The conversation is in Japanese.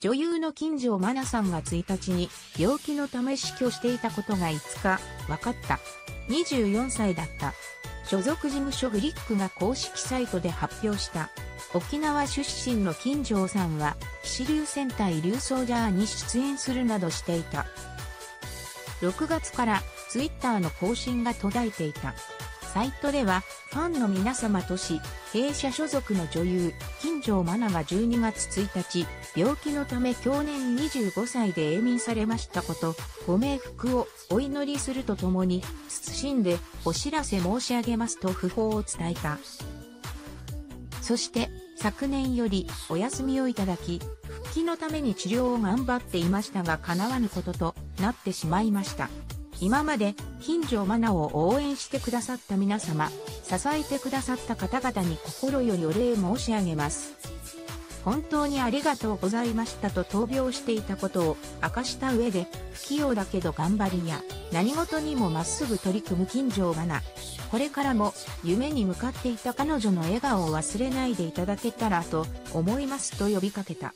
女優の金城愛菜さんが1日に病気のため死去していたことが5日分かった。24歳だった。所属事務所グリックが公式サイトで発表した。沖縄出身の金城さんは、騎士流戦隊流ソージャーに出演するなどしていた。6月からツイッターの更新が途絶えていた。サイトでは、ファンの皆様とし、弊社所属の女優、金城愛菜が12月1日、病気のため去年25歳で永眠されましたこと、ご冥福をお祈りするとともに、謹んでお知らせ申し上げますと訃報を伝えた。そして、昨年よりお休みをいただき、復帰のために治療を頑張っていましたが叶わぬこととなってしまいました。今まで、金城マナを応援してくださった皆様、支えてくださった方々に心よりお礼申し上げます。本当にありがとうございましたと闘病していたことを明かした上で、不器用だけど頑張りや、何事にもまっすぐ取り組む金城マナ。これからも夢に向かっていた彼女の笑顔を忘れないでいただけたらと思いますと呼びかけた。